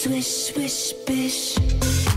Swish, swish, bish.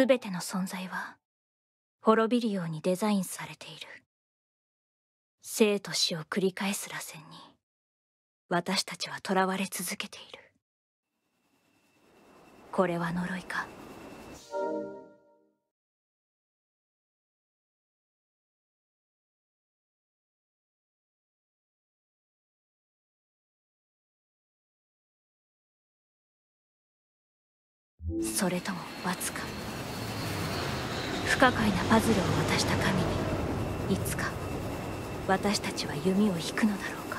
すべての存在は滅びるようにデザインされている。生と死を繰り返す螺旋に私たちは囚われ続けている。これは呪いか？それとも罰か？不可解なパズルを渡した神にいつか私たちは弓を引くのだろうか。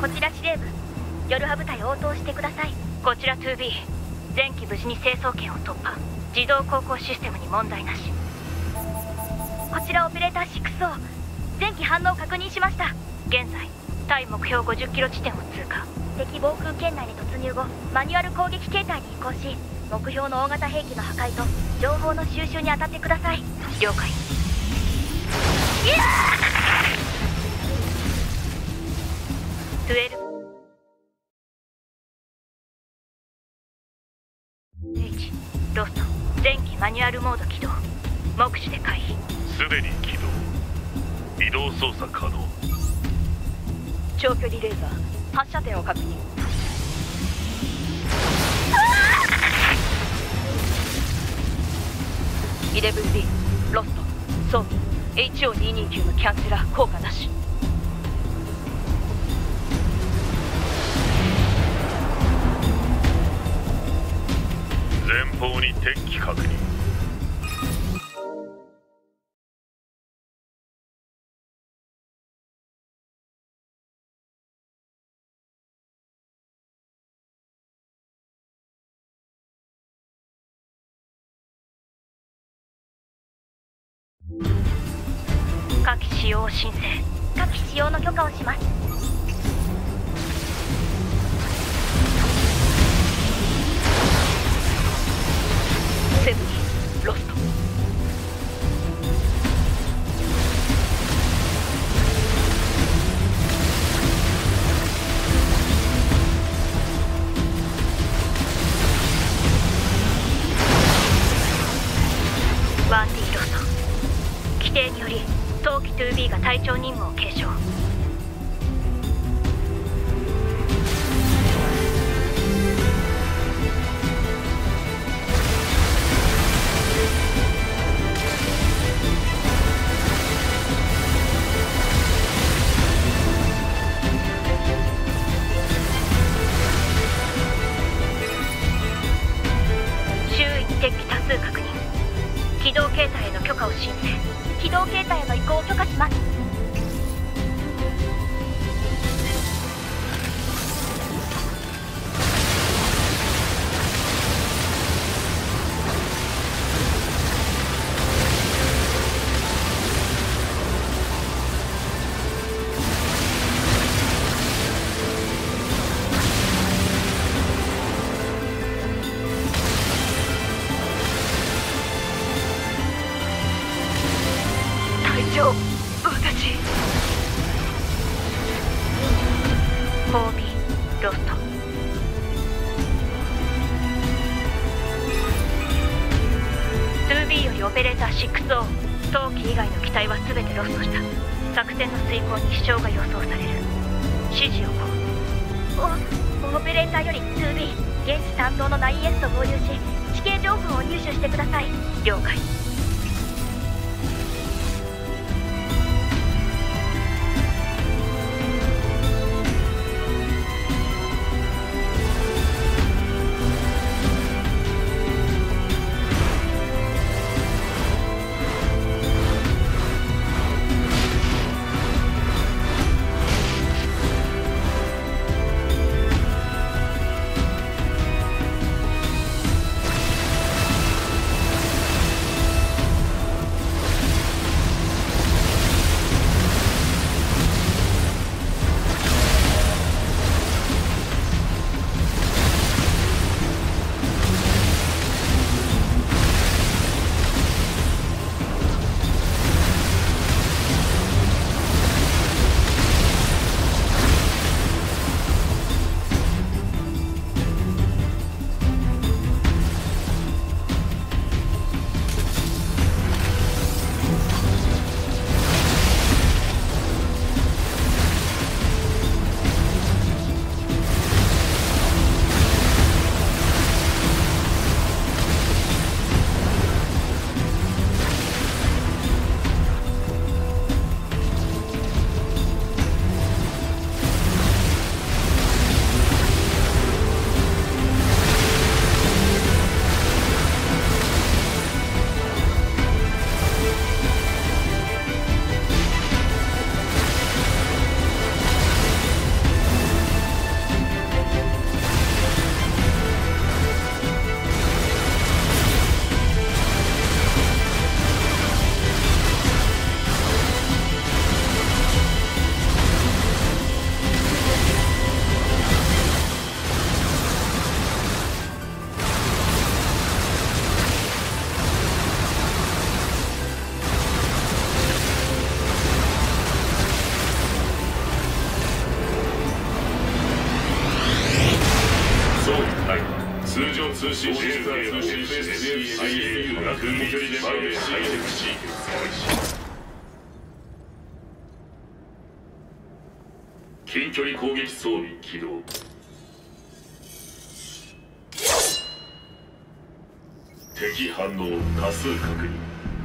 こちら司令部夜派部隊応答してください。こちら 2B 前期無事に成層圏を突破。自動航行システムに問題なし。こちらオペレーター 6O 前期反応確認しました。現在対目標50キロ地点を通過敵防空圏内に突入後マニュアル攻撃形態に移行し目標の大型兵器の破壊と情報の収集に当たってください。了解。12 H ロスト。前期マニュアルモード起動。目視で回避。すでに起動。移動操作可能。長距離レーザー発射点を確認。11B ロスト装備 HO229 のキャンセラー効果なし。前方に敵機確認。申請。各使用の許可をします。飛翔が予想される。指示をこう。おオペレーターより 2B 現地担当の 9S と合流し地形情報を入手してください。了解。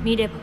見れば。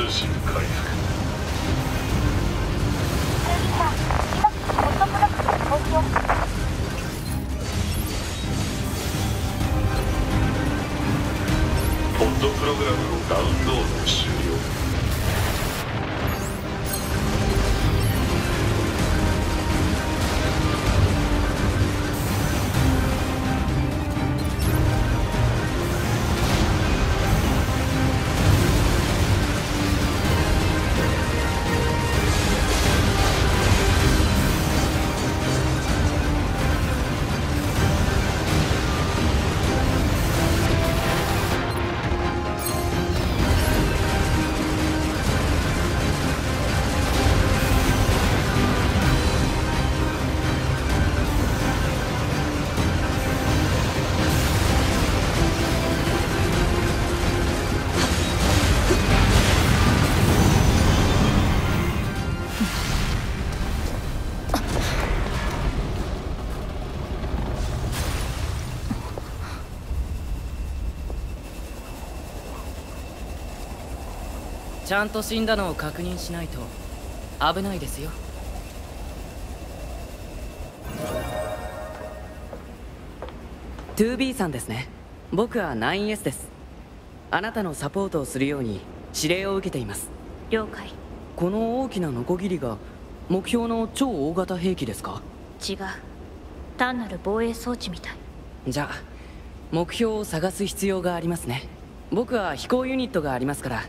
レちゃんと死んだのを確認しないと危ないですよ。2B さんですね。僕は 9S です。あなたのサポートをするように指令を受けています。了解。この大きなノコギリが目標の超大型兵器ですか？違う。単なる防衛装置みたい。じゃあ目標を探す必要がありますね。僕は飛行ユニットがありますから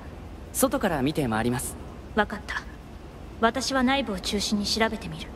外から見て回ります。分かった。私は内部を中心に調べてみる。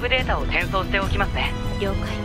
ップデータを転送しておきますね。了解。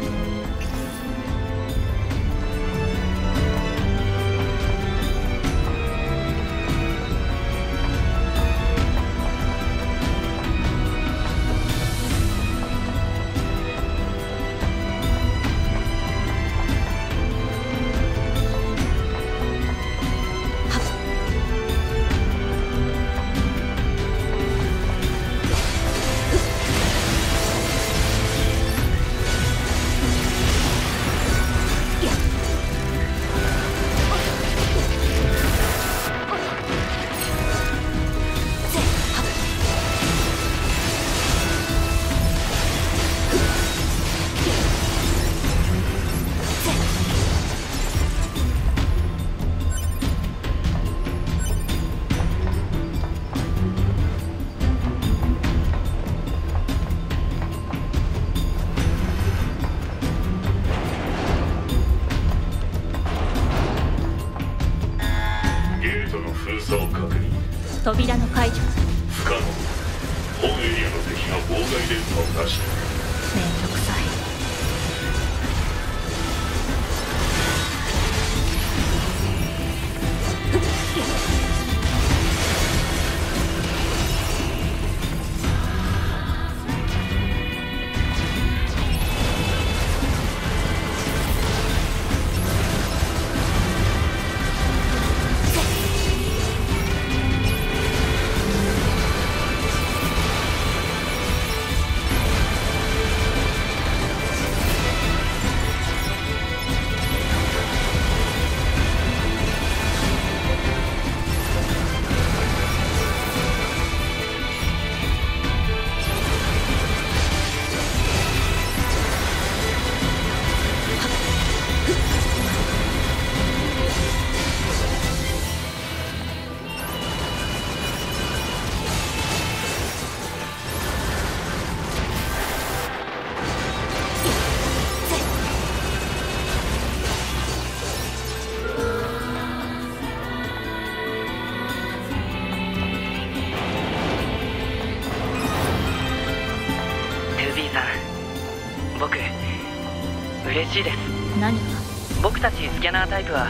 キャナータイプは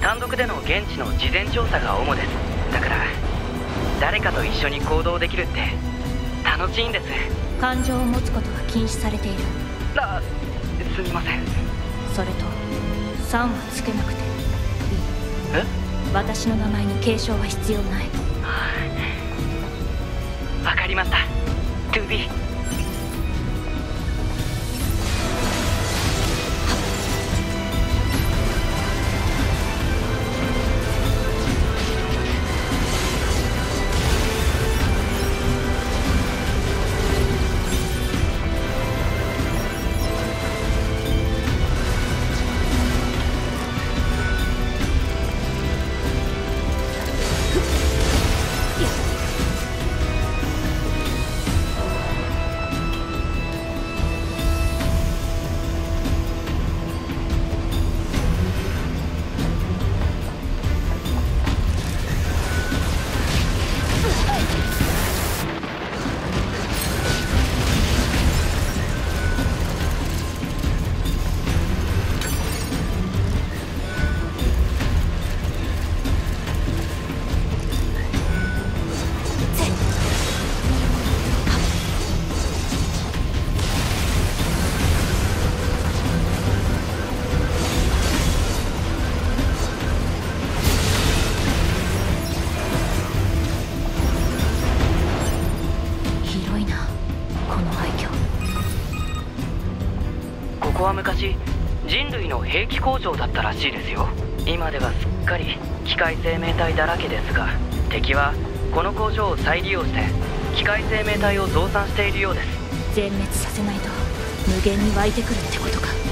単独での現地の事前調査が主です。だから誰かと一緒に行動できるって楽しいんです。感情を持つことは禁止されている。あすみません。それと3はつけなくて。いいえ？私の名前に継承は必要ない。わかりました。トゥ体だらけですが敵はこの工場を再利用して機械生命体を増産しているようです。全滅させないと無限に湧いてくるってことか。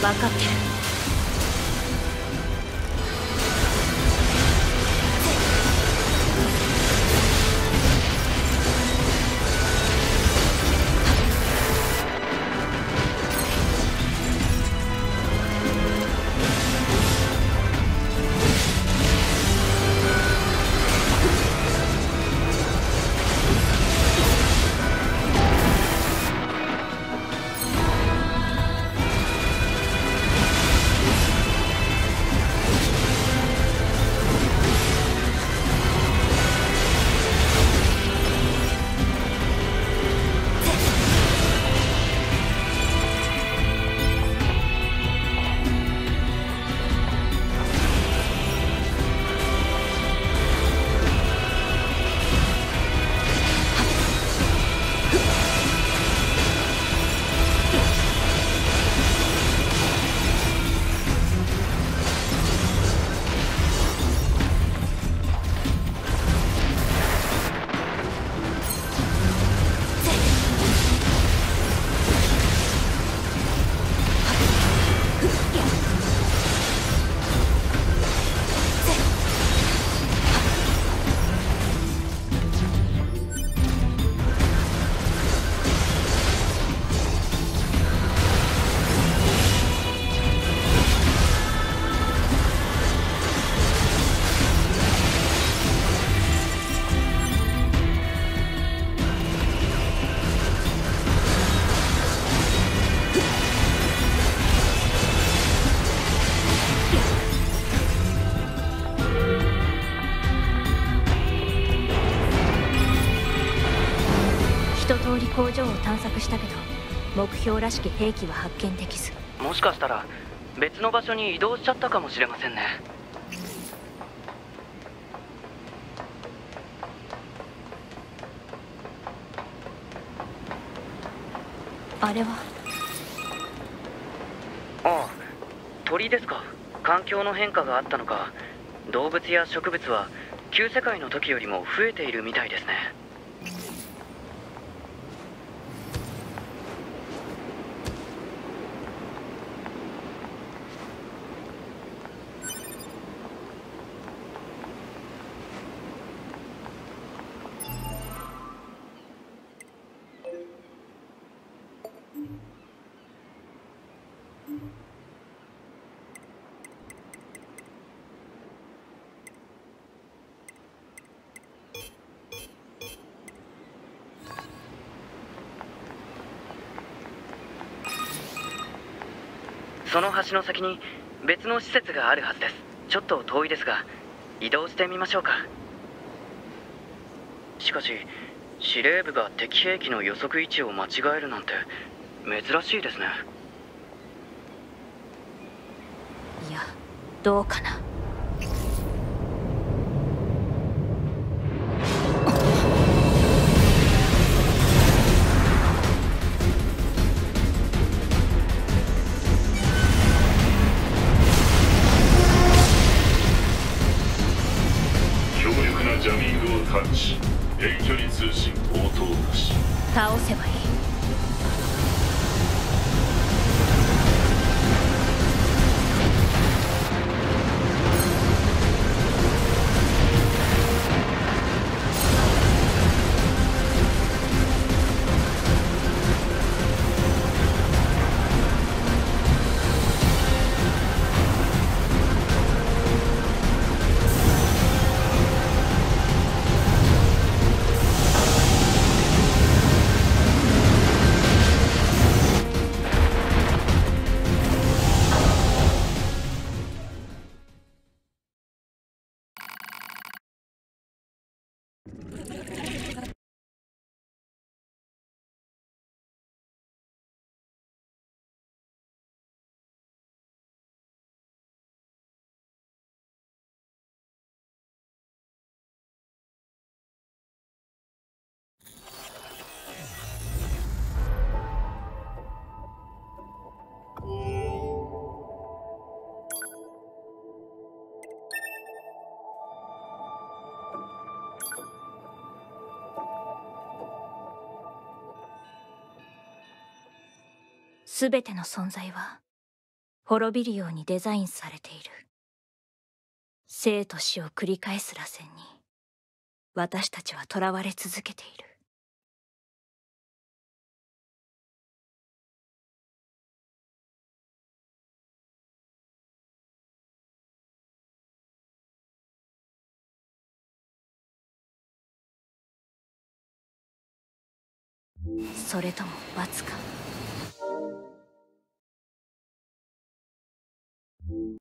分かってる。標らしき兵器は発見できず。もしかしたら別の場所に移動しちゃったかもしれませんね。あれは？ああ鳥ですか。環境の変化があったのか。動物や植物は旧世界の時よりも増えているみたいですねその橋の先に別の施設があるはずです。ちょっと遠いですが移動してみましょうか。しかし司令部が敵兵器の予測位置を間違えるなんて珍しいですね。いやどうかな。すべての存在は滅びるようにデザインされている。生と死を繰り返す螺旋に私たちは囚われ続けている。それとも罰か。Thank you.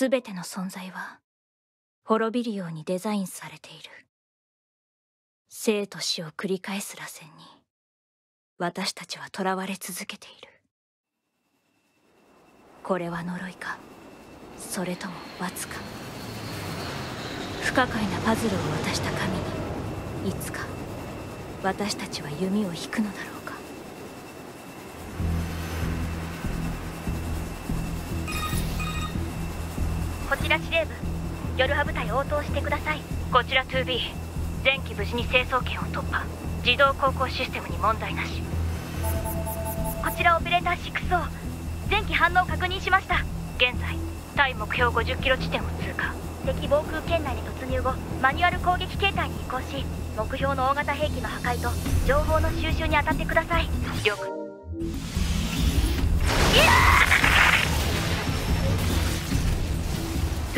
すべての存在は滅びるようにデザインされている。生と死を繰り返す螺旋に私たちは囚われ続けている。これは呪いかそれとも罰か。不可解なパズルを渡した神にいつか私たちは弓を引くのだろう。かこちら司令部夜派部隊応答してください。こちら 2B 前期無事に成層圏を突破。自動航行システムに問題なし。こちらオペレーター 6O 前期反応確認しました。現在対目標50キロ地点を通過。敵防空圏内に突入後マニュアル攻撃形態に移行し目標の大型兵器の破壊と情報の収集に当たってください。了解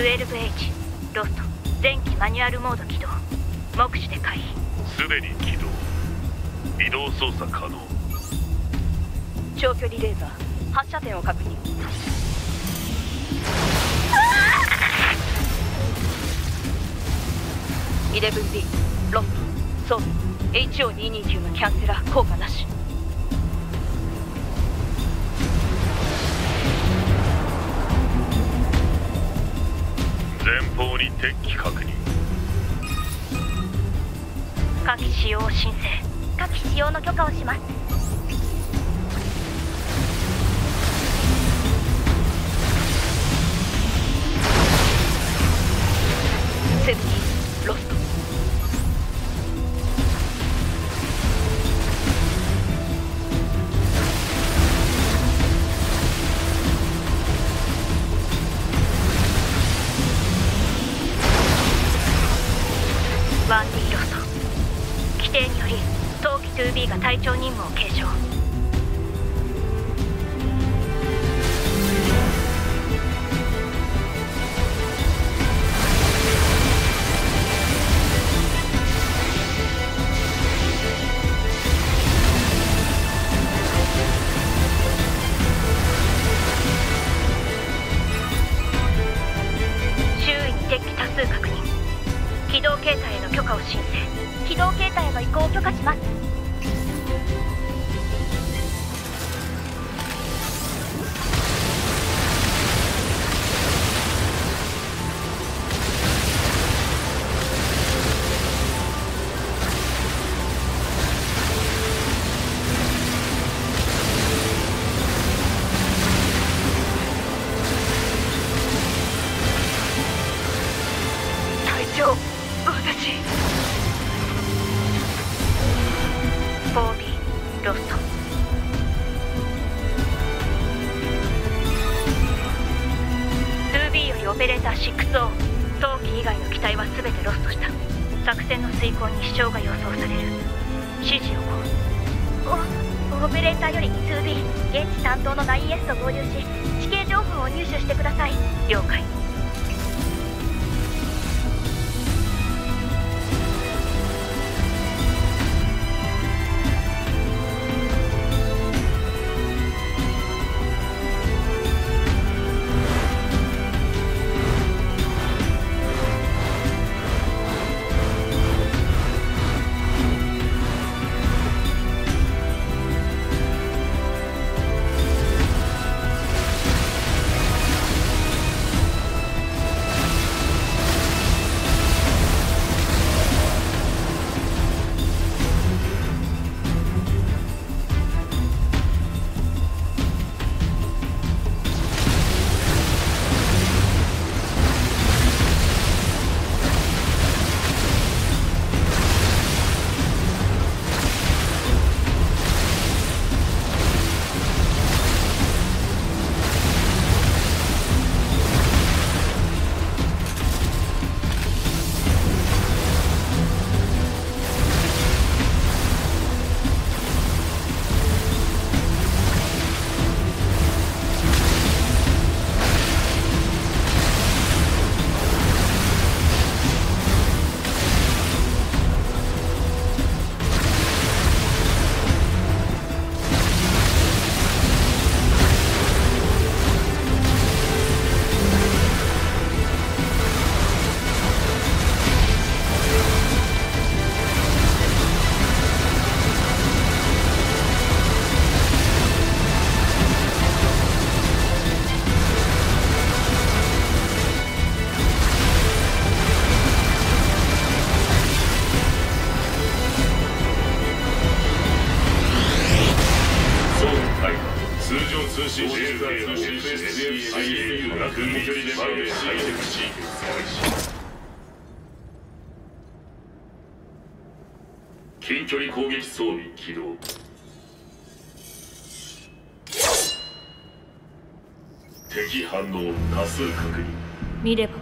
12H ロスト前期マニュアルモード起動。目視で回避。すでに起動移動操作可能。長距離レーザー発射点を確認。11B ロストソード HO229 のキャンセラー効果なし。用を申請。下記使用の許可をします。need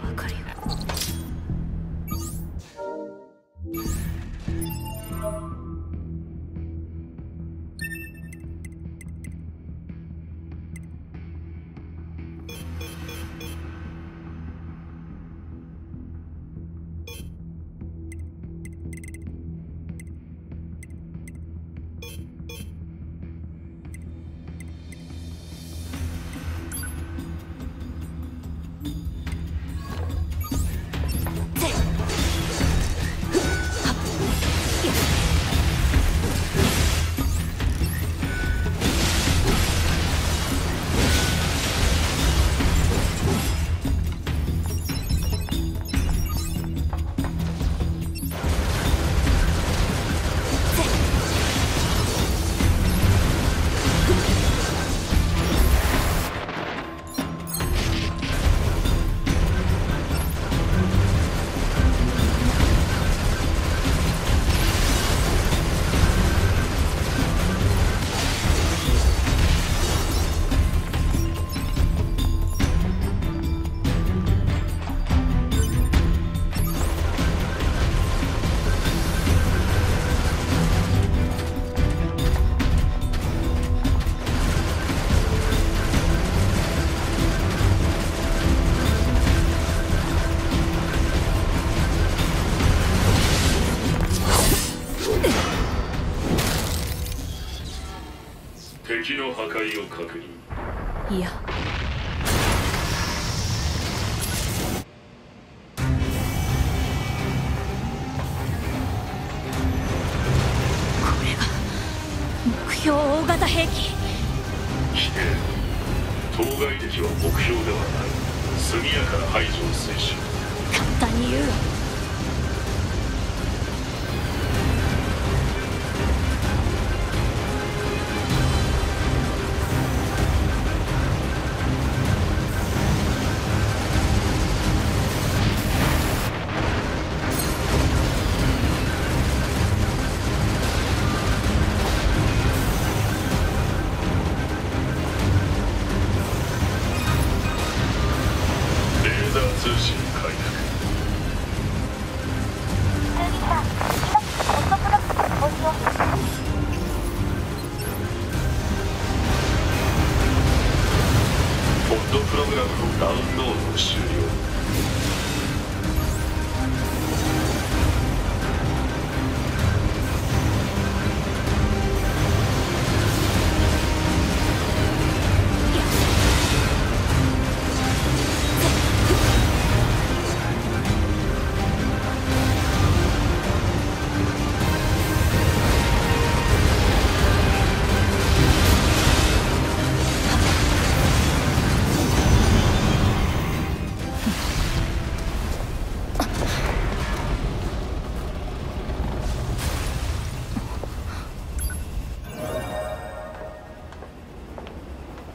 敵の破壊を確認。いや。これが目標大型兵器。否定当該敵は目標ではない。速やかな排除を推進。簡単に言う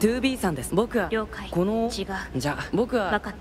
2B さんです。僕は了解。この違う。じゃあ僕は分かっ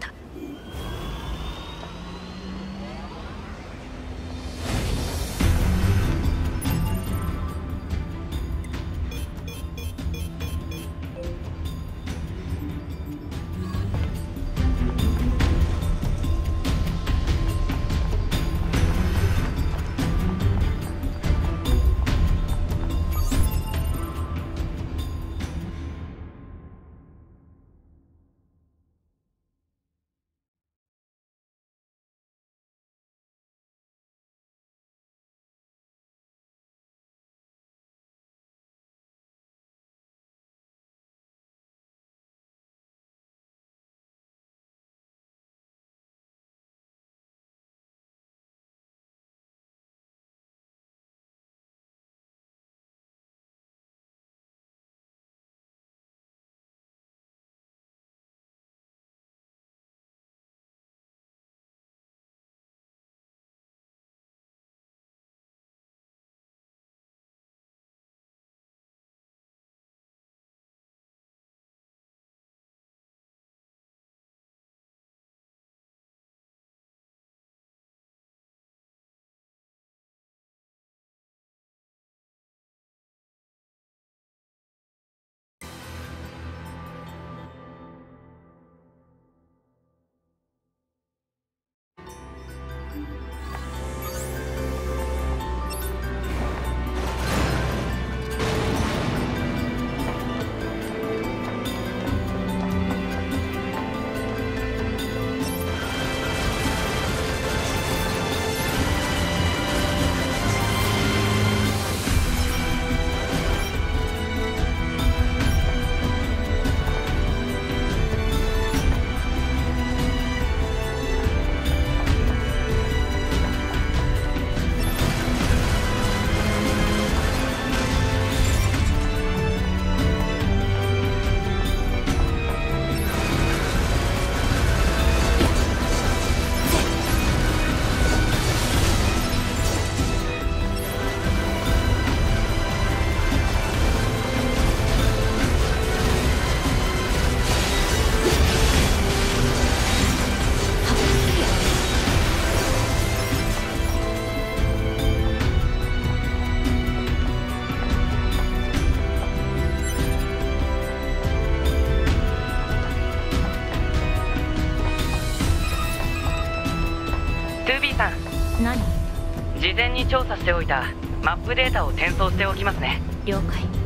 に調査しておいたマップデータを転送しておきますね。了解。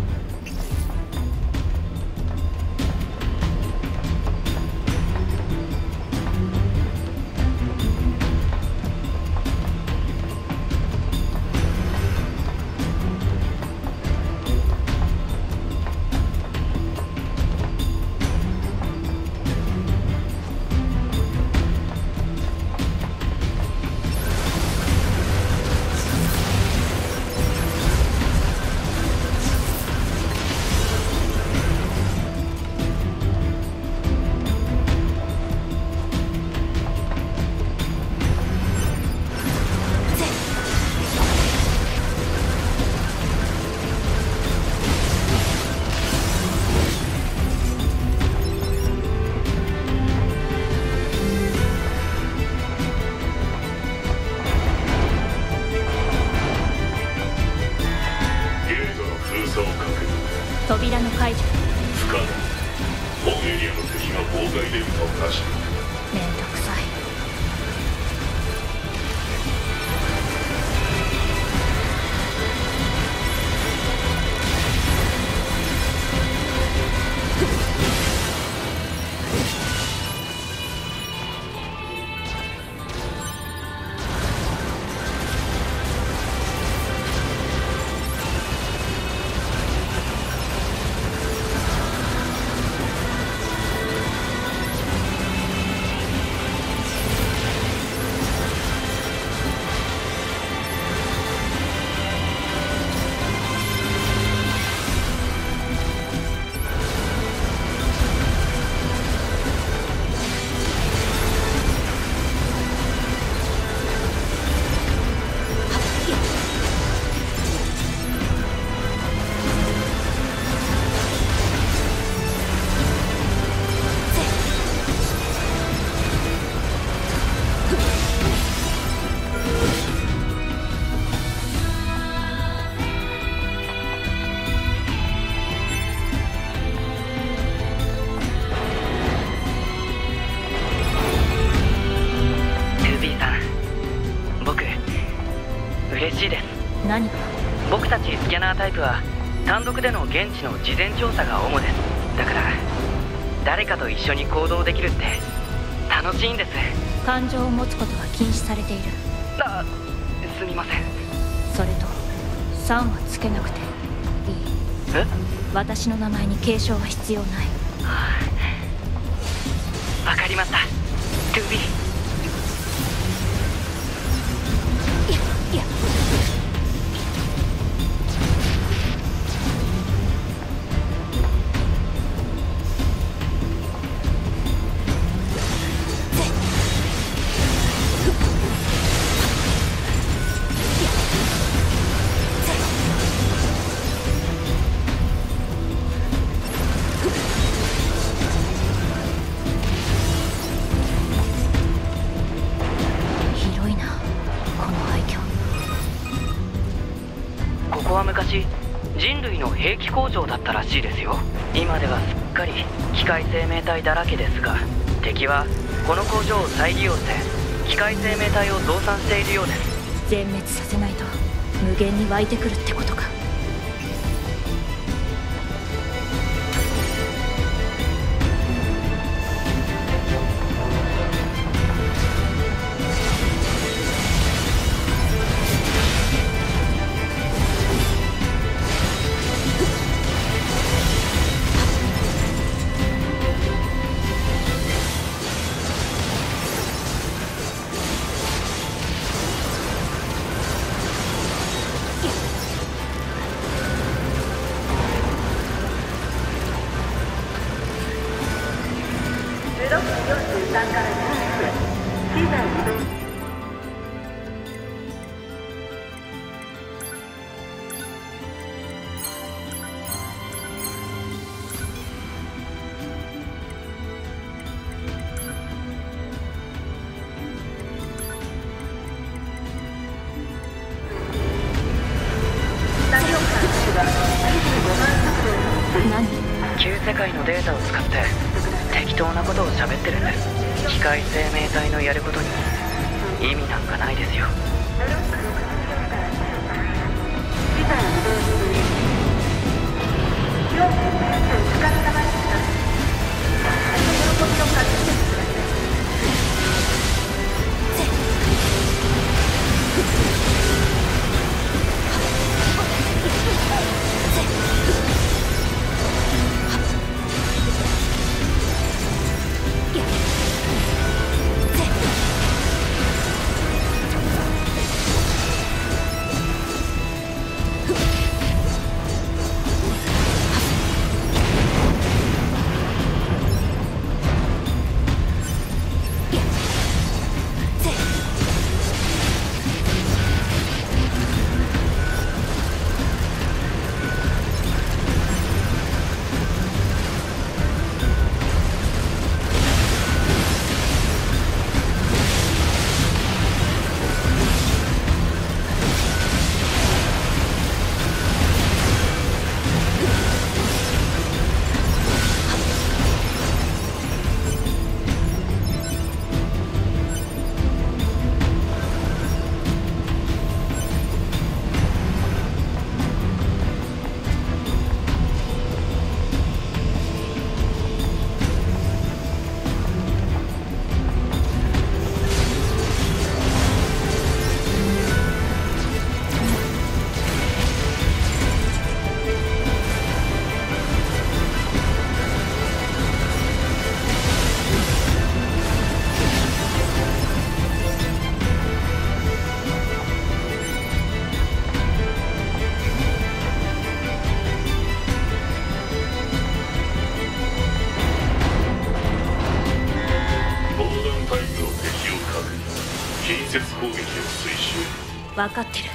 嬉しいです。何？が僕たちスキャナータイプは単独での現地の事前調査が主です。だから誰かと一緒に行動できるって楽しいんです。感情を持つことは禁止されている。あすみません。それと「さん」はつけなくていい。え？私の名前に継承は必要ない。わかりました。トゥ呀！湧いてくるってことか。分かってる。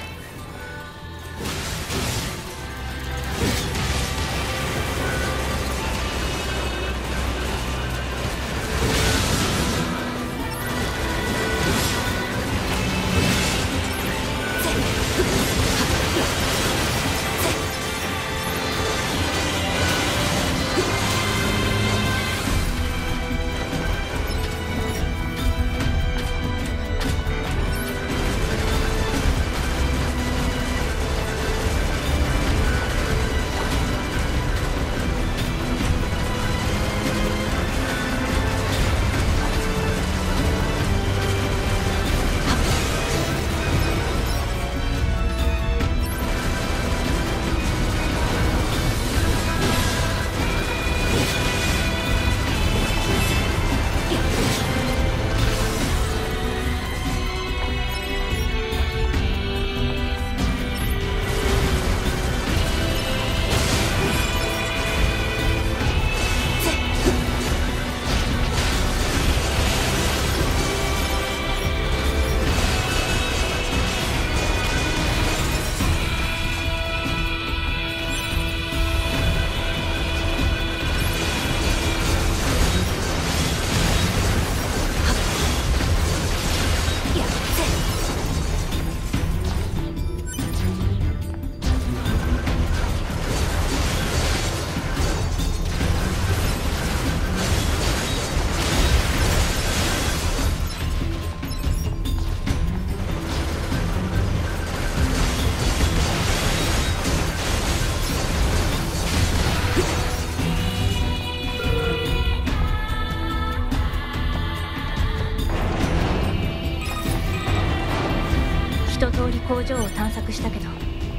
したけど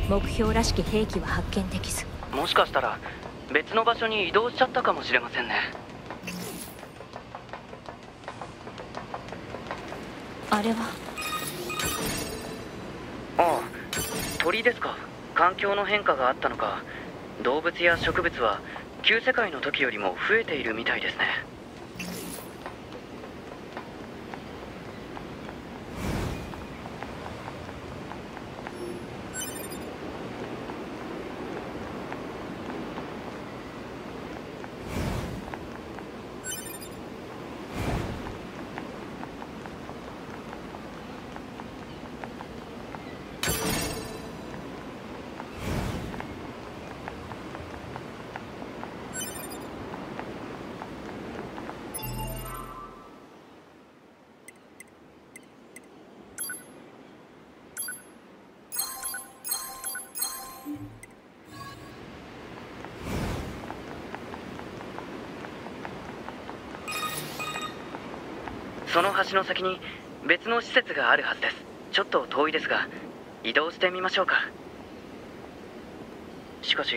目標らしき兵器は発見できず。もしかしたら別の場所に移動しちゃったかもしれませんね。あれは？ああ鳥ですか。環境の変化があったのか。動物や植物は旧世界の時よりも増えているみたいですねその橋の先に別の施設があるはずです。ちょっと遠いですが移動してみましょうか。しかし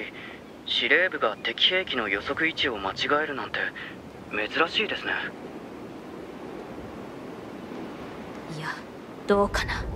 司令部が敵兵器の予測位置を間違えるなんて珍しいですね。いやどうかな。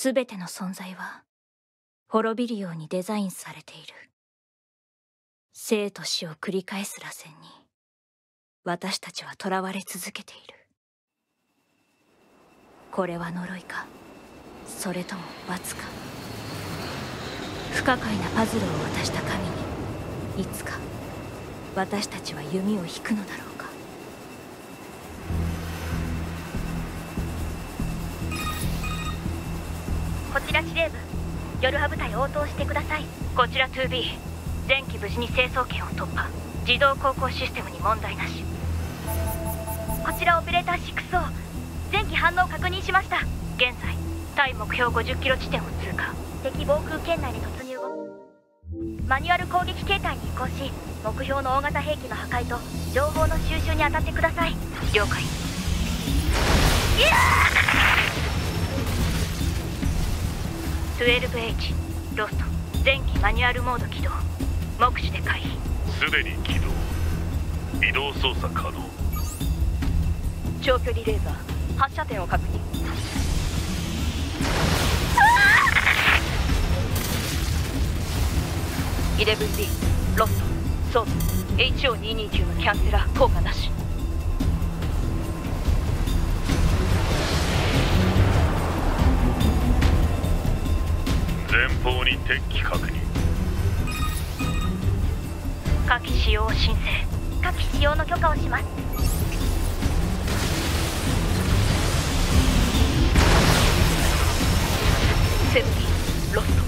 すべての存在は滅びるようにデザインされている。生と死を繰り返す螺旋に私たちは囚われ続けている。これは呪いかそれとも罰か。不可解なパズルを渡した神にいつか私たちは弓を引くのだろう。こちら司令部。夜派部隊応答してください。こちら 2B 前期無事に成層圏を突破。自動航行システムに問題なし。こちらオペレーター6 o 前期反応確認しました。現在対目標50キロ地点を通過。敵防空圏内に突入後。マニュアル攻撃形態に移行し目標の大型兵器の破壊と情報の収集に当たってください。了解 12H ロスト前期マニュアルモード起動。目視で回避。すでに起動移動操作可能。長距離レーザー発射点を確認。イレブン D ロストソース HO229 のキャンセラー効果なし。に敵機確認火器使用を申請火器使用の許可をしますセブンロスト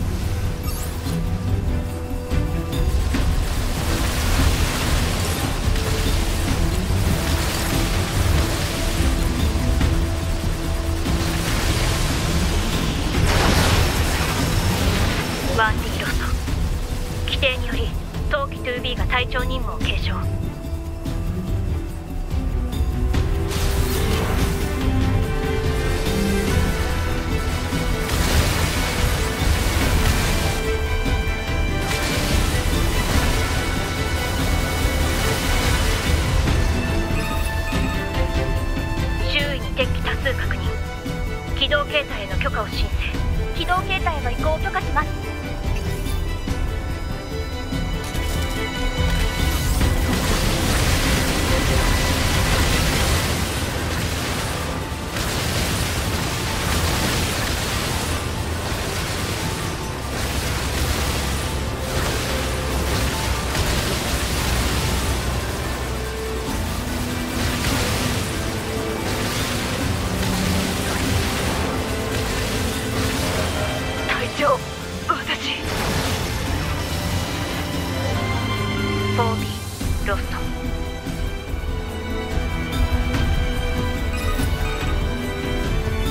ロスト。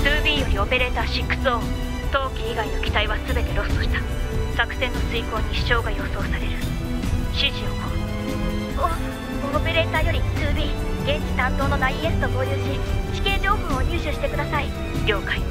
2B よりオペレーター6オン冬季以外の機体は全てロストした。作戦の遂行に支障が予想される。指示をおオペレーターより 2B 現地担当の 9S と合流し地形情報を入手してください了解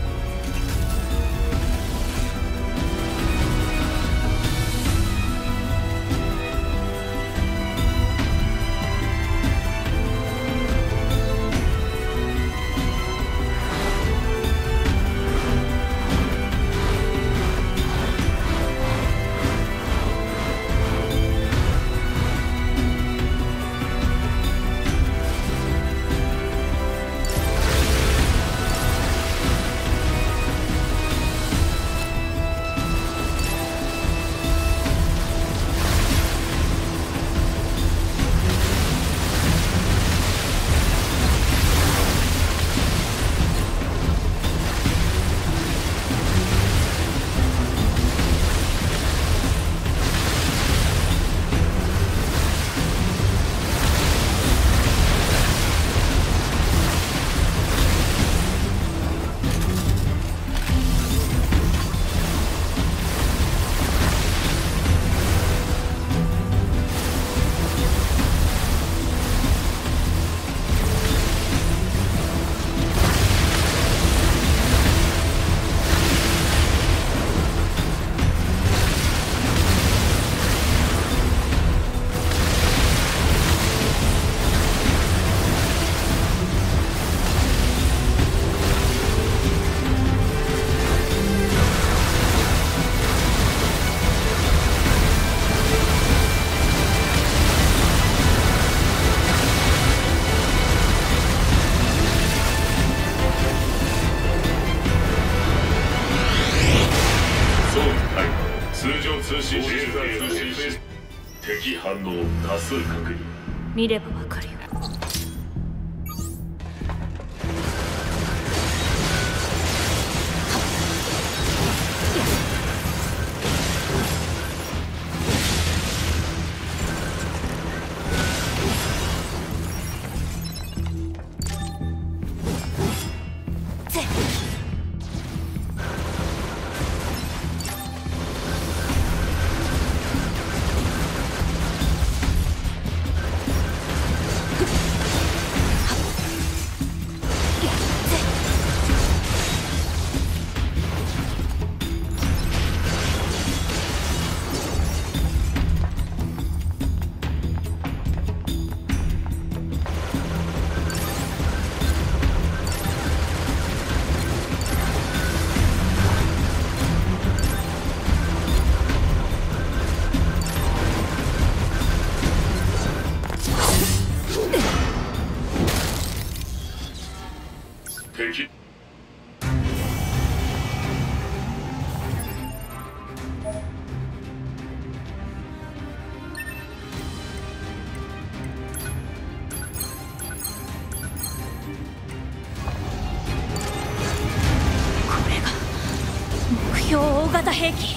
大型兵器。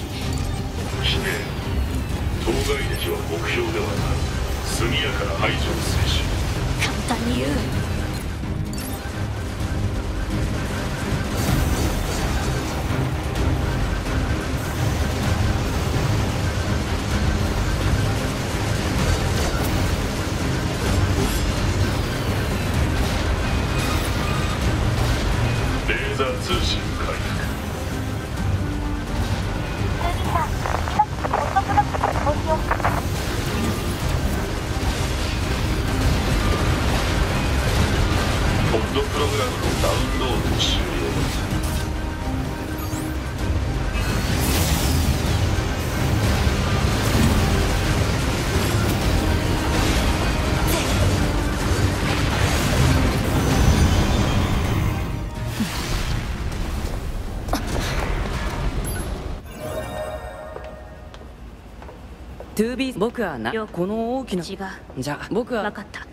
否定当該敵は目標ではない。速やかな排除を推し簡単に言う僕はな。了この大きな。違うじゃあ僕は。分かった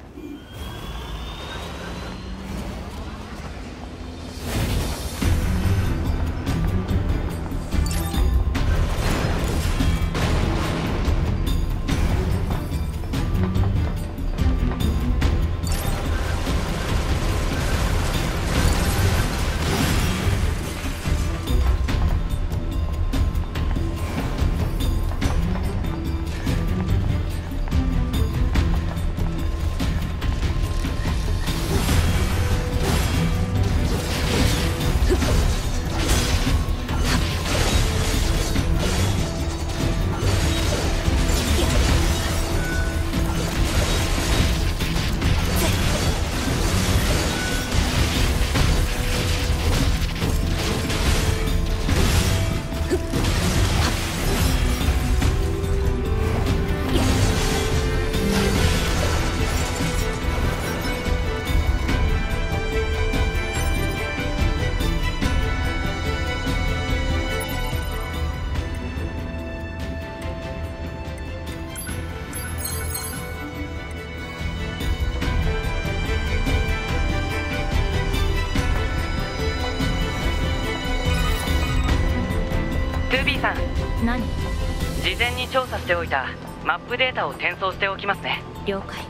調査しておいたマップデータを転送しておきますね。了解。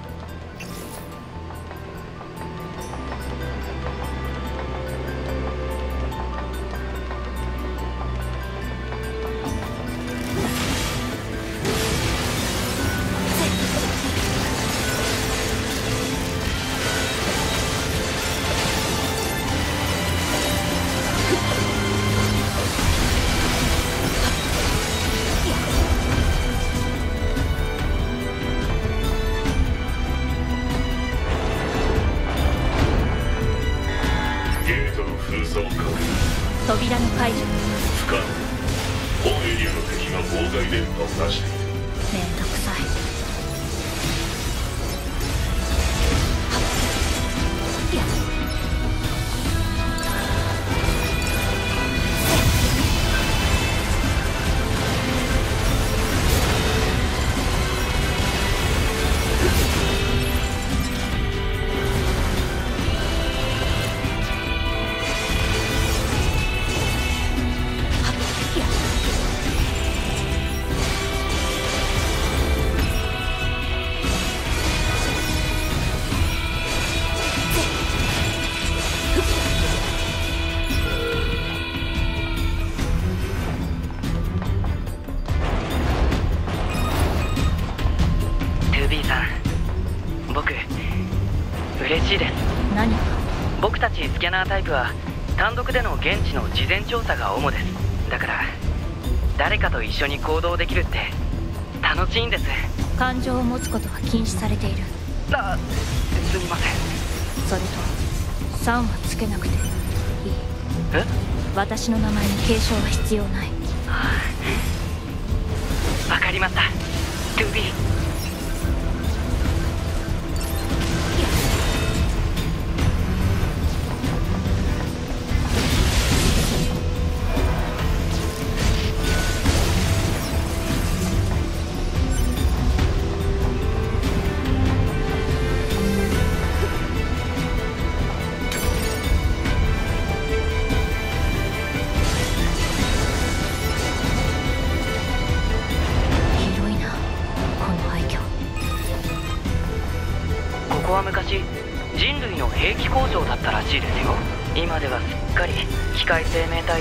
ナータイプは単独での現地の事前調査が主です。だから誰かと一緒に行動できるって楽しいんです。感情を持つことは禁止されている。あすみません。それと「さん」はつけなくていい。え？私の名前に継承は必要ない。わかりました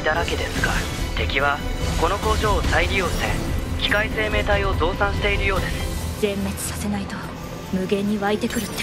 だらけですが敵はこの工場を再利用して機械生命体を増産しているようです。全滅させないと無限に湧いてくると。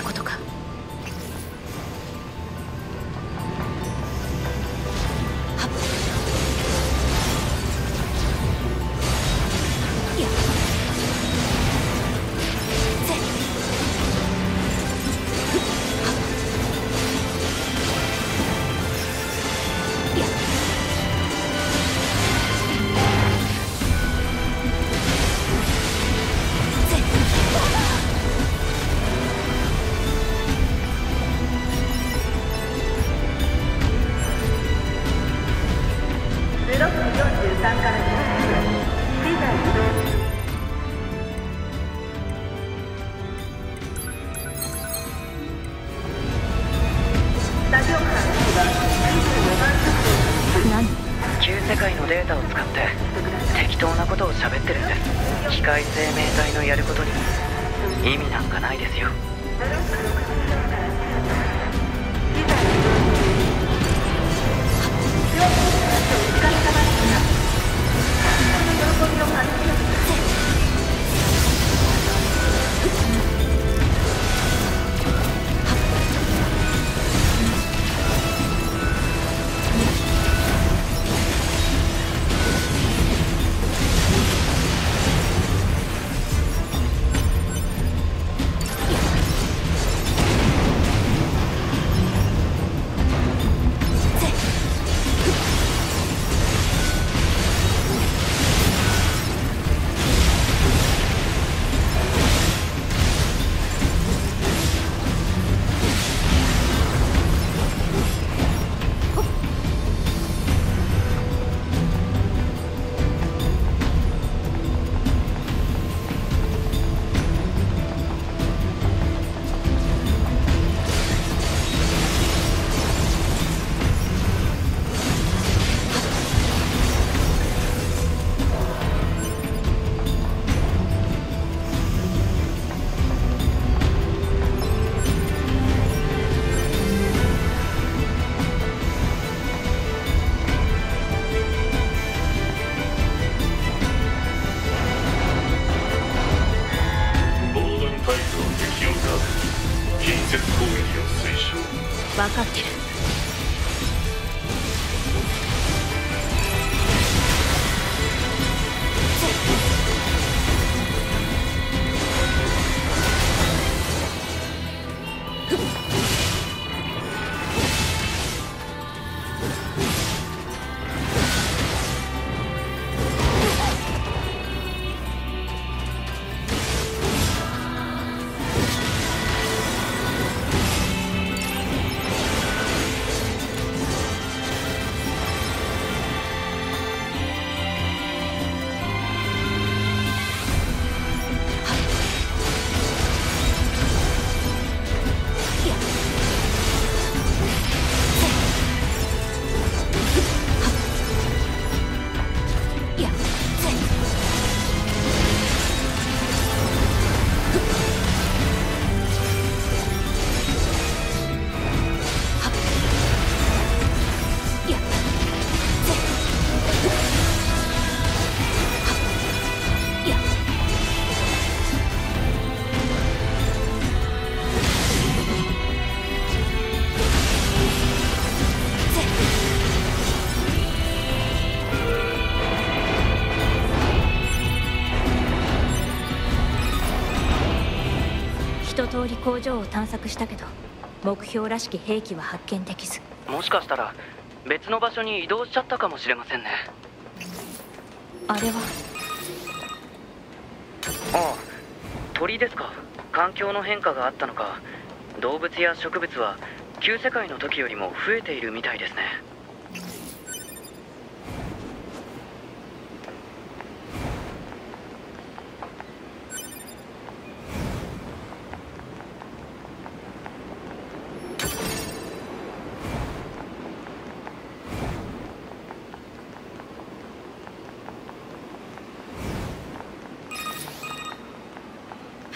通り工場を探索したけど目標らしき兵器は発見できず。もしかしたら別の場所に移動しちゃったかもしれませんね。あれは？ああ鳥ですか。環境の変化があったのか。動物や植物は旧世界の時よりも増えているみたいですね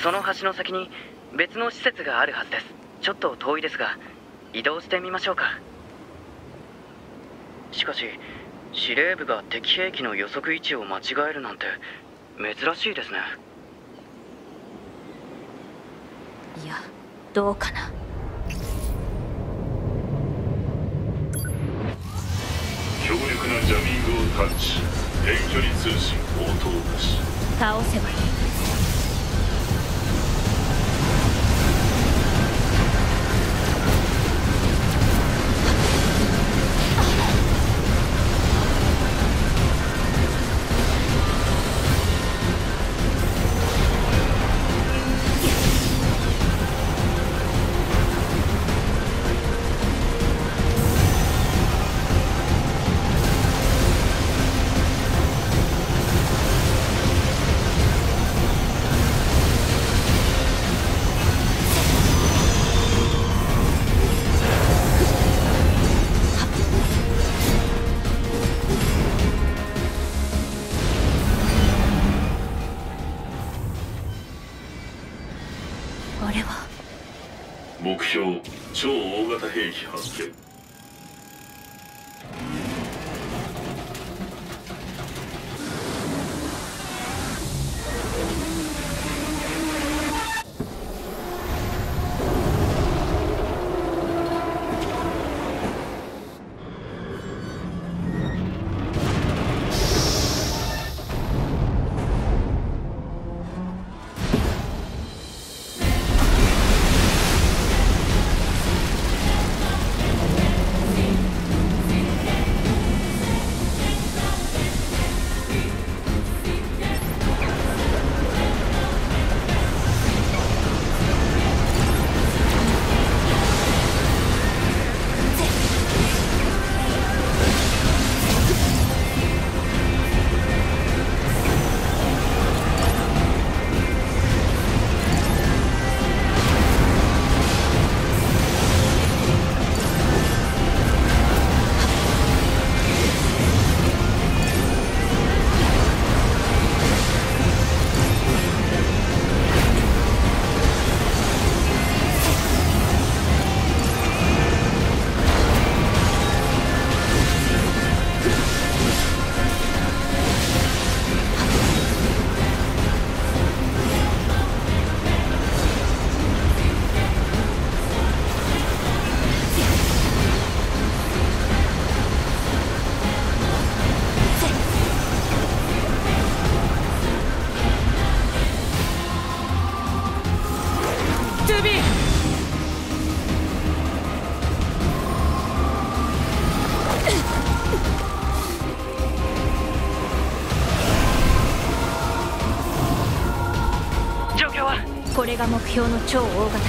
その橋の先に別の施設があるはずです。ちょっと遠いですが移動してみましょうか。しかし司令部が敵兵器の予測位置を間違えるなんて珍しいですね。いやどうかな。強力なジャミングを探知。遠距離通信応答なし。倒せばいいれが目標の超大型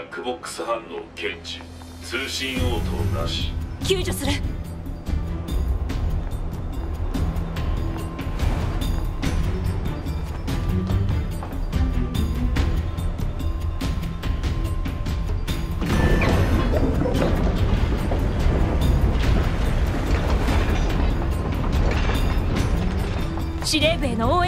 ックボックス反応検知。通信応答なし。救助する。司令の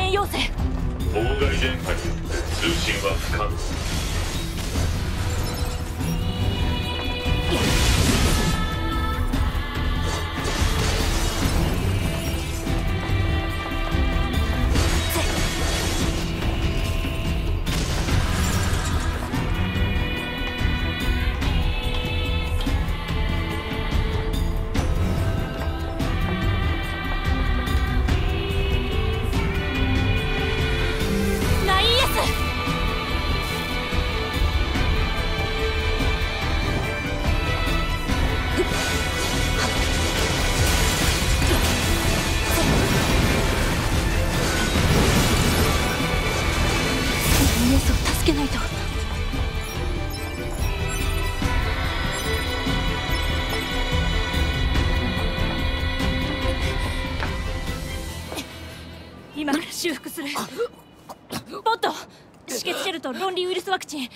ワクチン。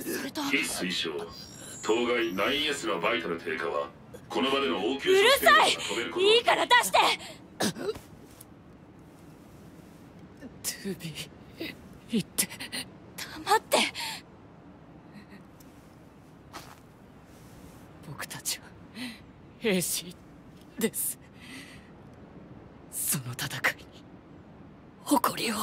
それと。非推奨当該 9S のバイタル低下はこの場での応急うるさいいいから出して。トゥビー言って。黙って。僕たちは兵士です。その戦いに誇りを。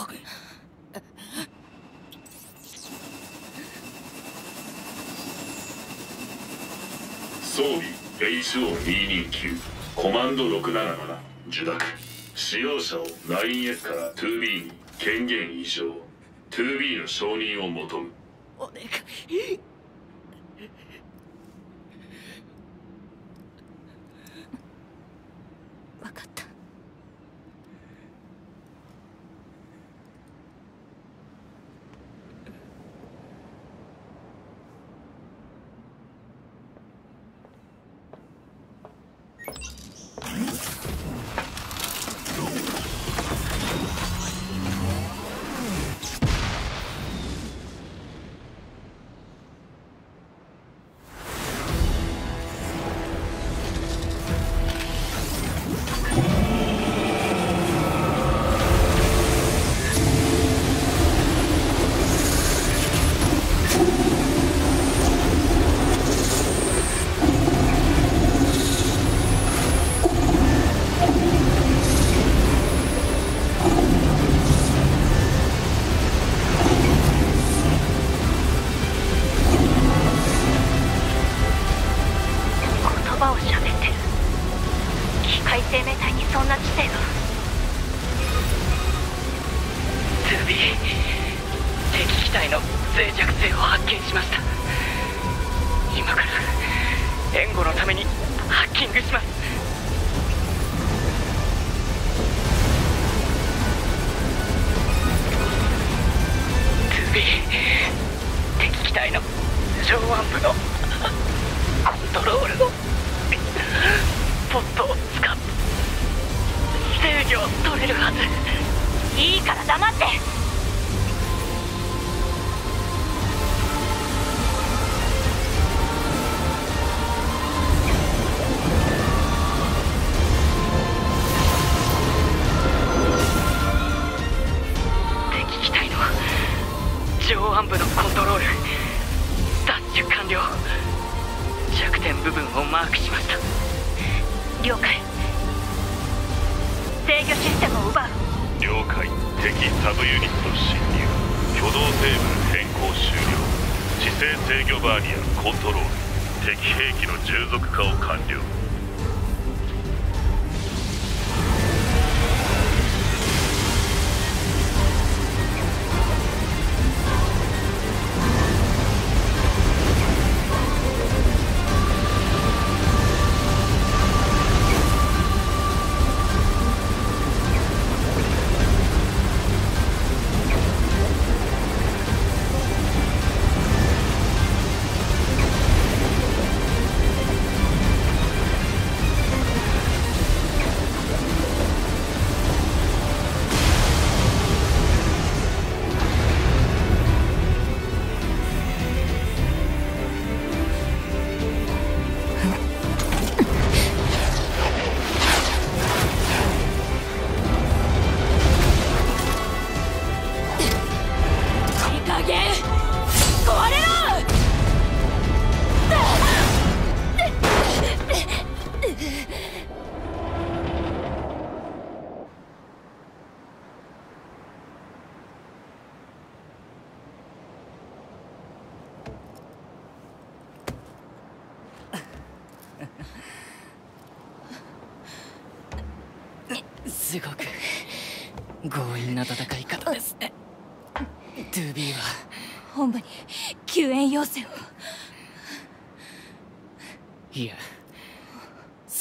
装備 HO229 コマンド677受諾。使用者を 9S から 2B に権限移譲 2B の承認を求む。お願い。分かった。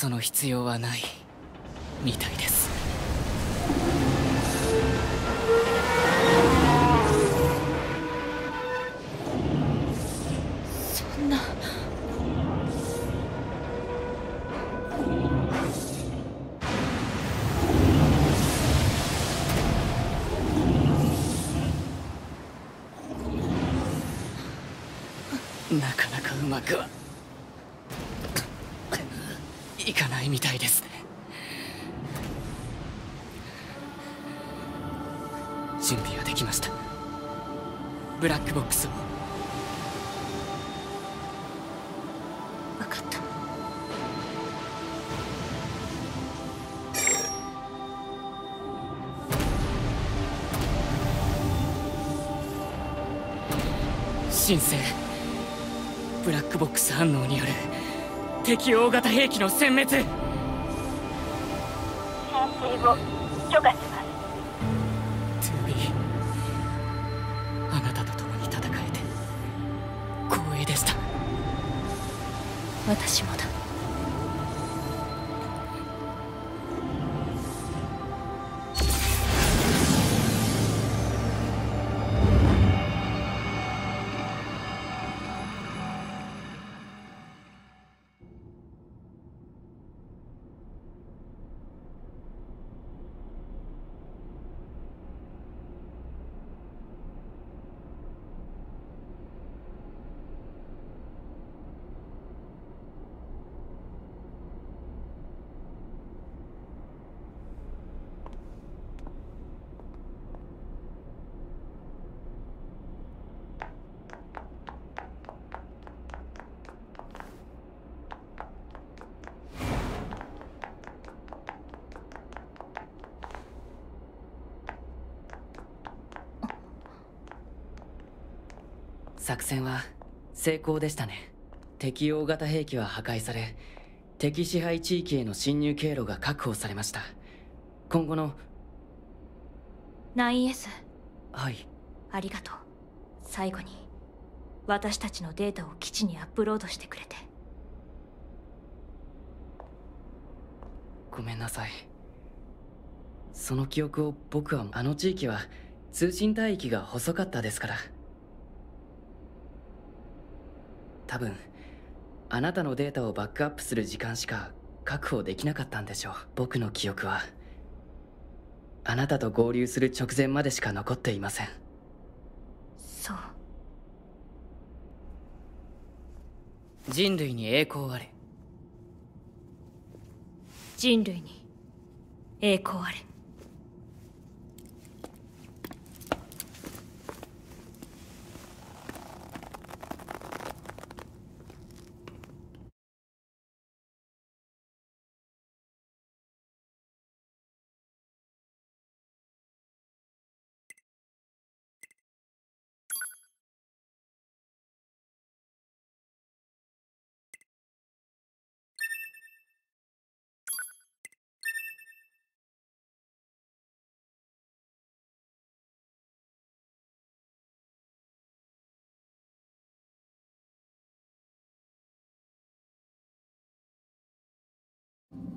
その必要はないみたいです。神聖ブラックボックス反応による適応型兵器の殲滅。戦は成功でしたね。敵大型兵器は破壊され敵支配地域への侵入経路が確保されました。今後の 9S はい。ありがとう。最後に私たちのデータを基地にアップロードしてくれて。ごめんなさい。その記憶を僕はあの地域は通信帯域が細かったですから多分あなたのデータをバックアップする時間しか確保できなかったんでしょう。僕の記憶はあなたと合流する直前までしか残っていません。そう。人類に栄光あれ。人類に栄光あれ。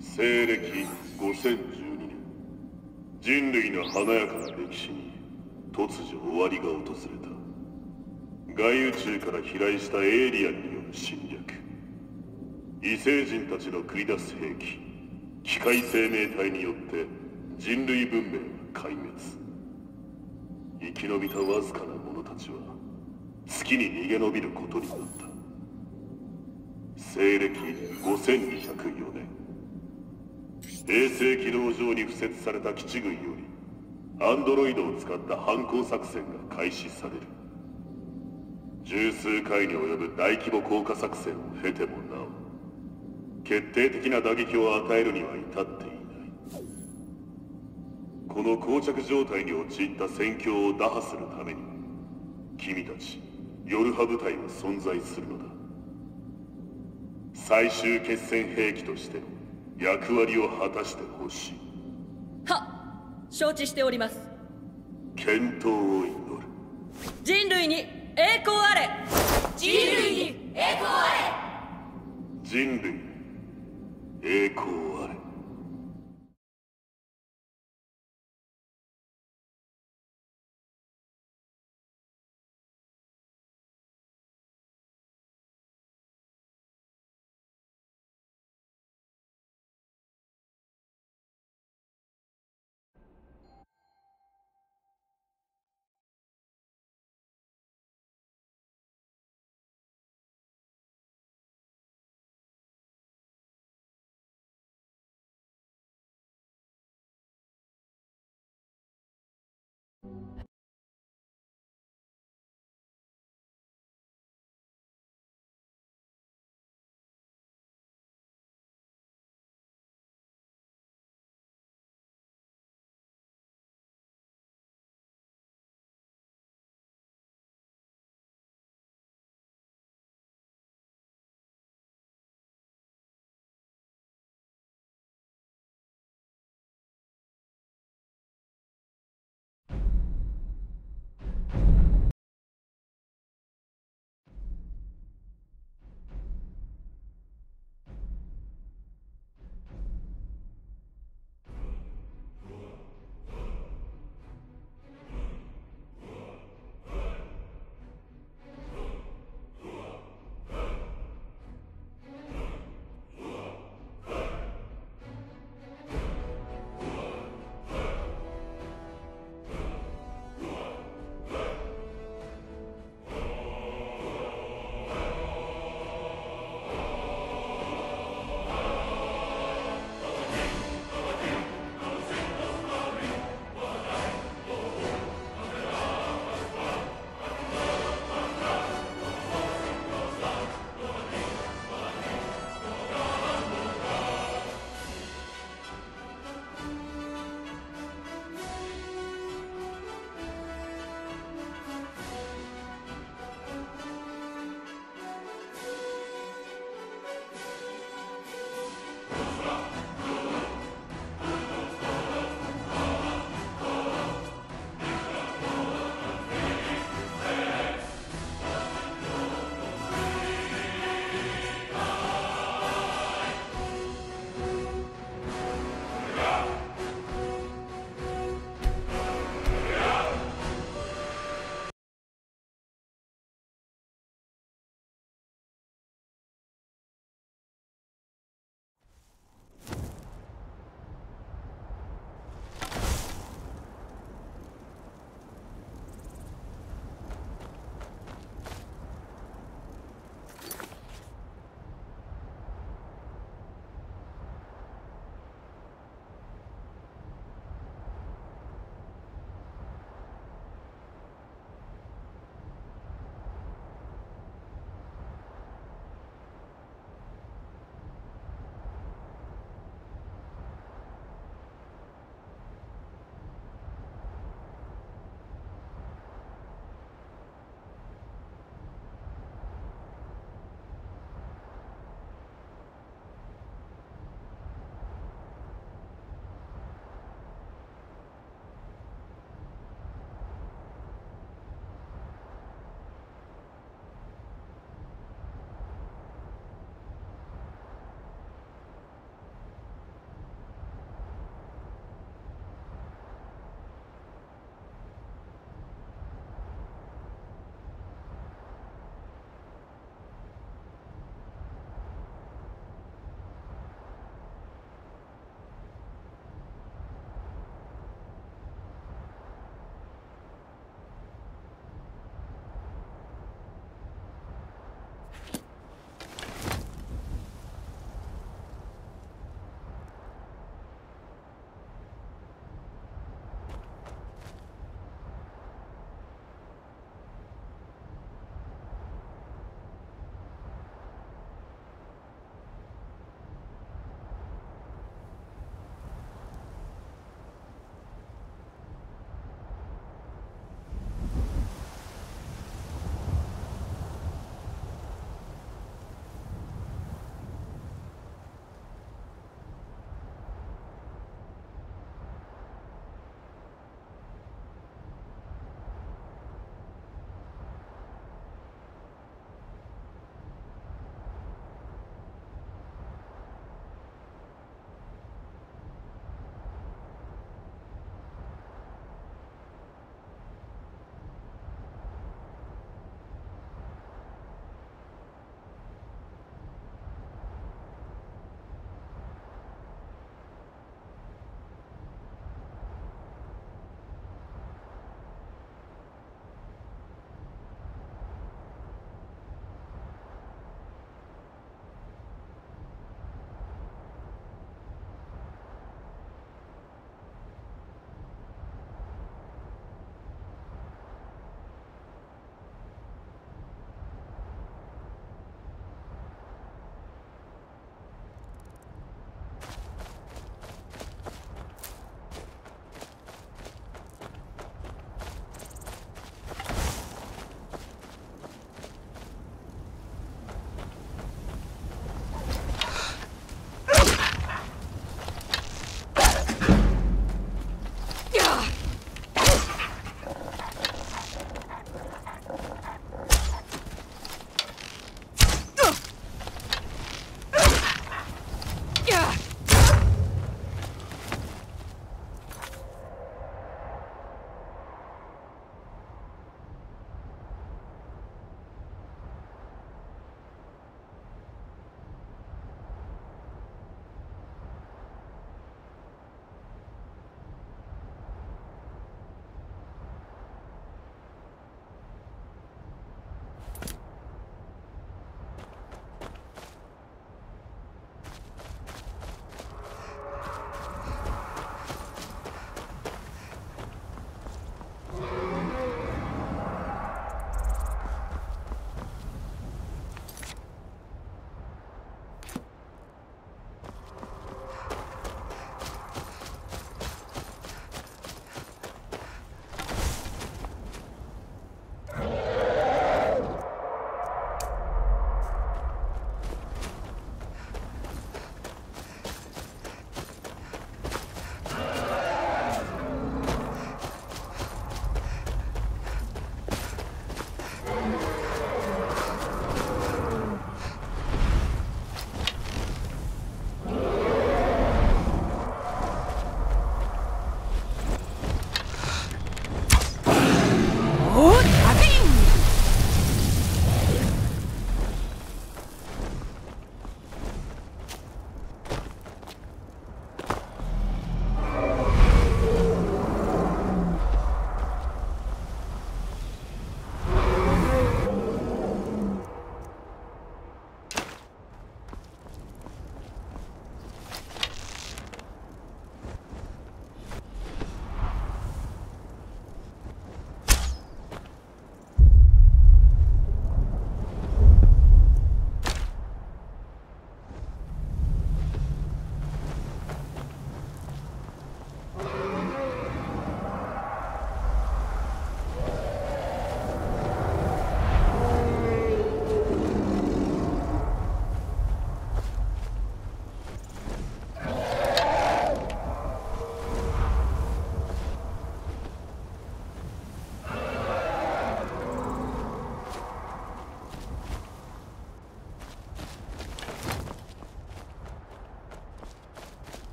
西暦5012年人類の華やかな歴史に突如終わりが訪れた。外宇宙から飛来したエイリアンによる侵略。異星人たちの繰り出す兵器機械生命体によって人類文明は壊滅。生き延びたわずかな者たちは月に逃げ延びることになった。西暦5204年。衛星軌道上に敷設された基地群よりアンドロイドを使った反攻作戦が開始される。十数回に及ぶ大規模降下作戦を経てもなお決定的な打撃を与えるには至っていない。この膠着状態に陥った戦況を打破するために君たちヨルハ部隊は存在するのだ。最終決戦兵器としての役割を果たしてほしい。は承知しております。健闘を祈る。人類に栄光あれ。人類栄光あれ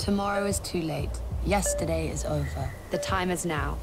Tomorrow is too late. Yesterday is over. The time is now.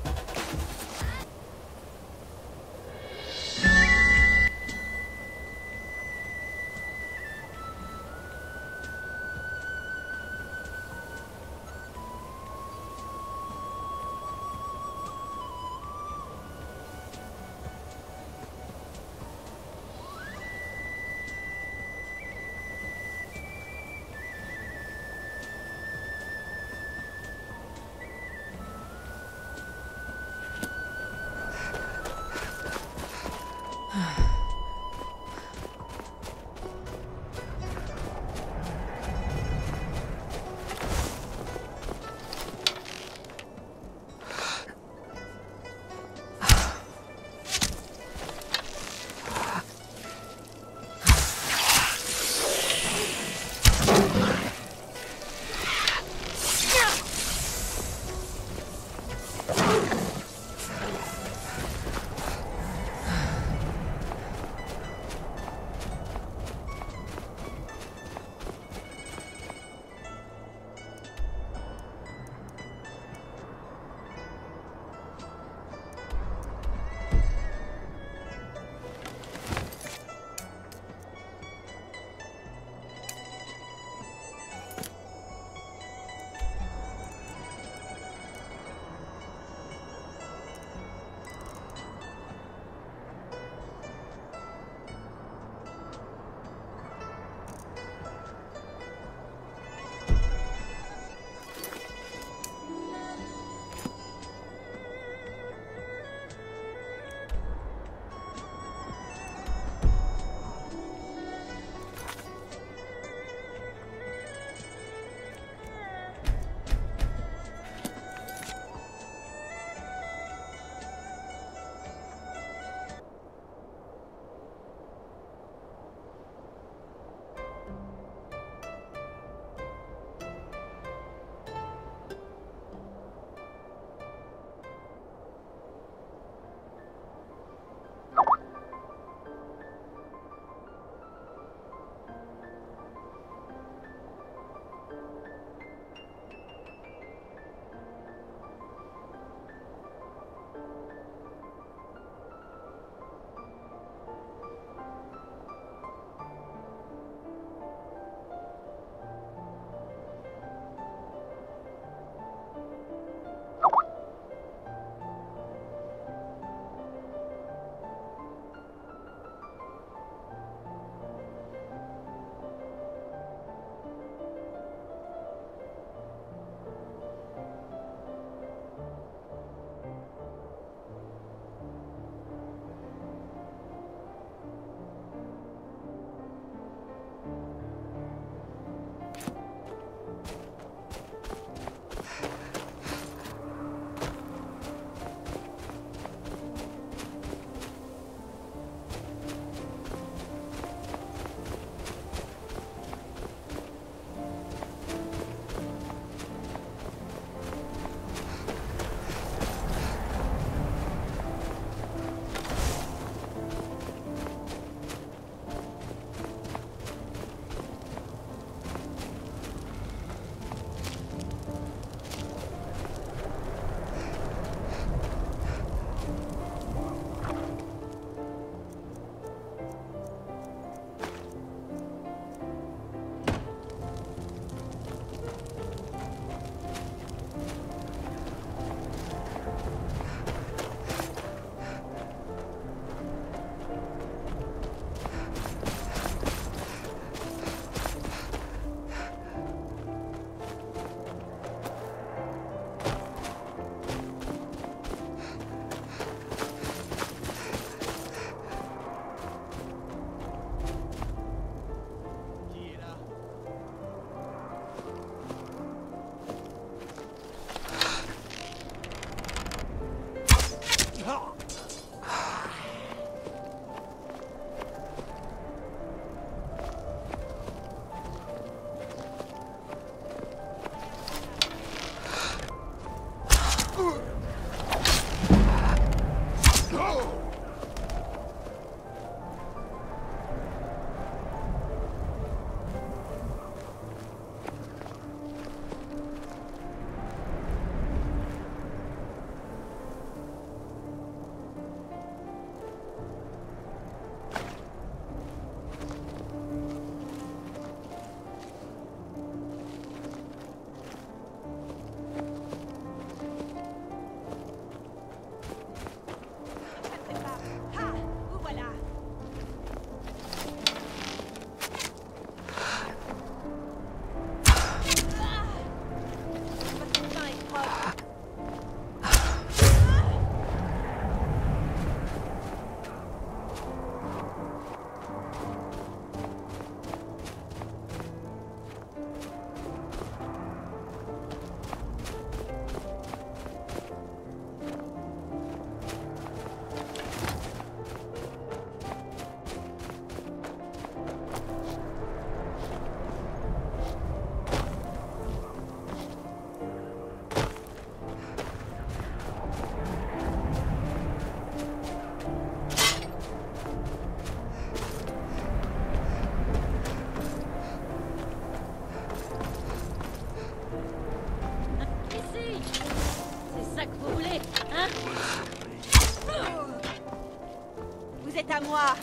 À moi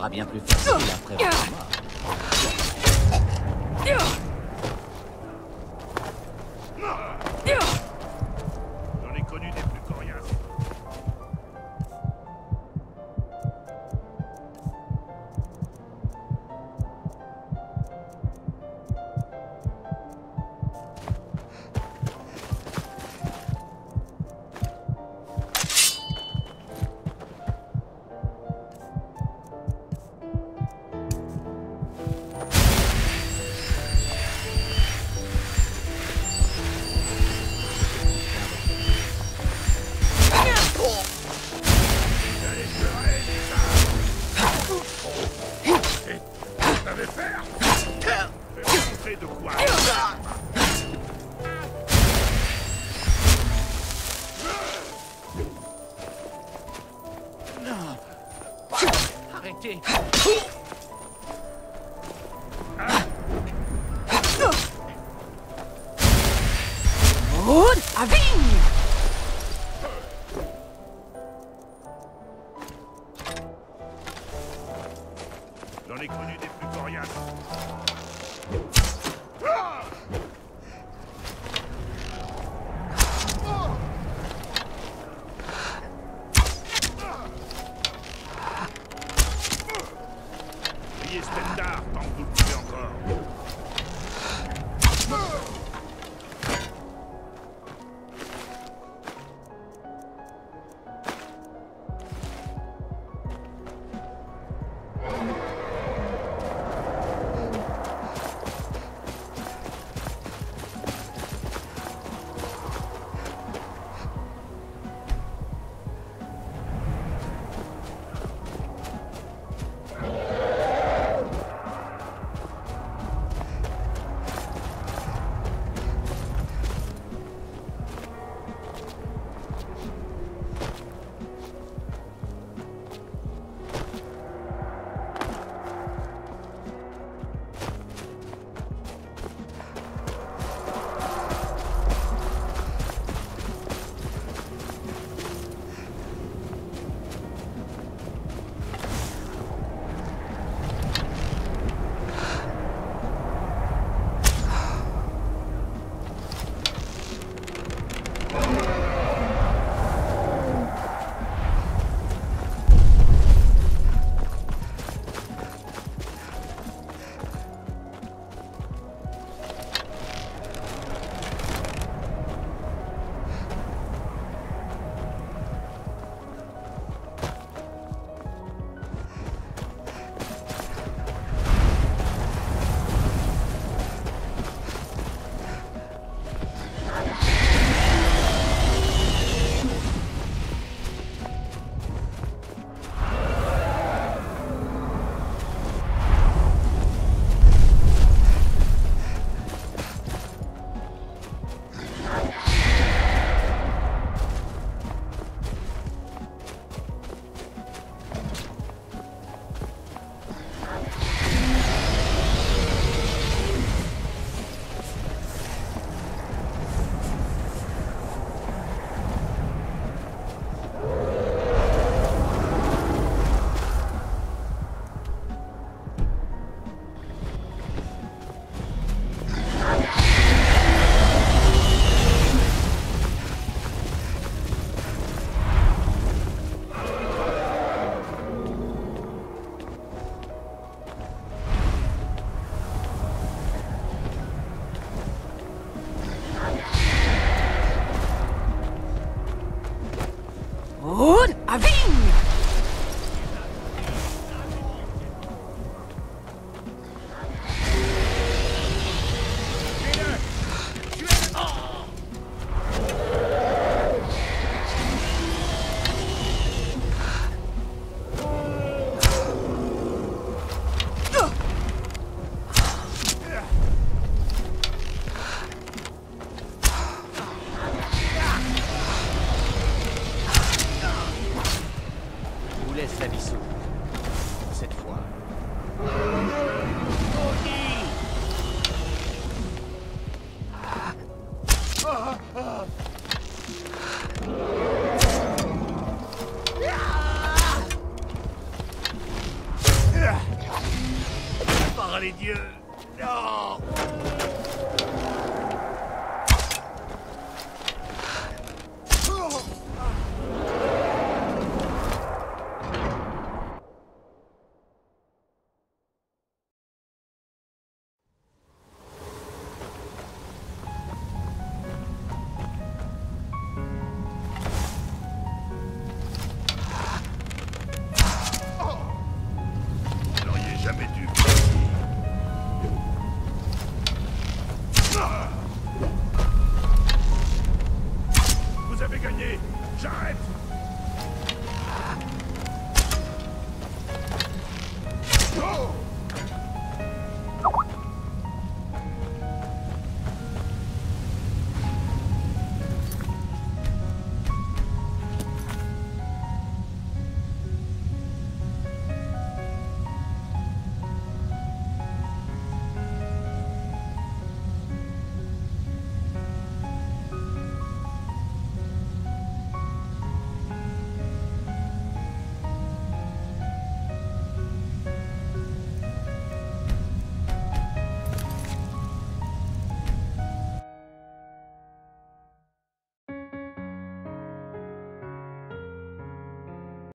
sera bien plus facile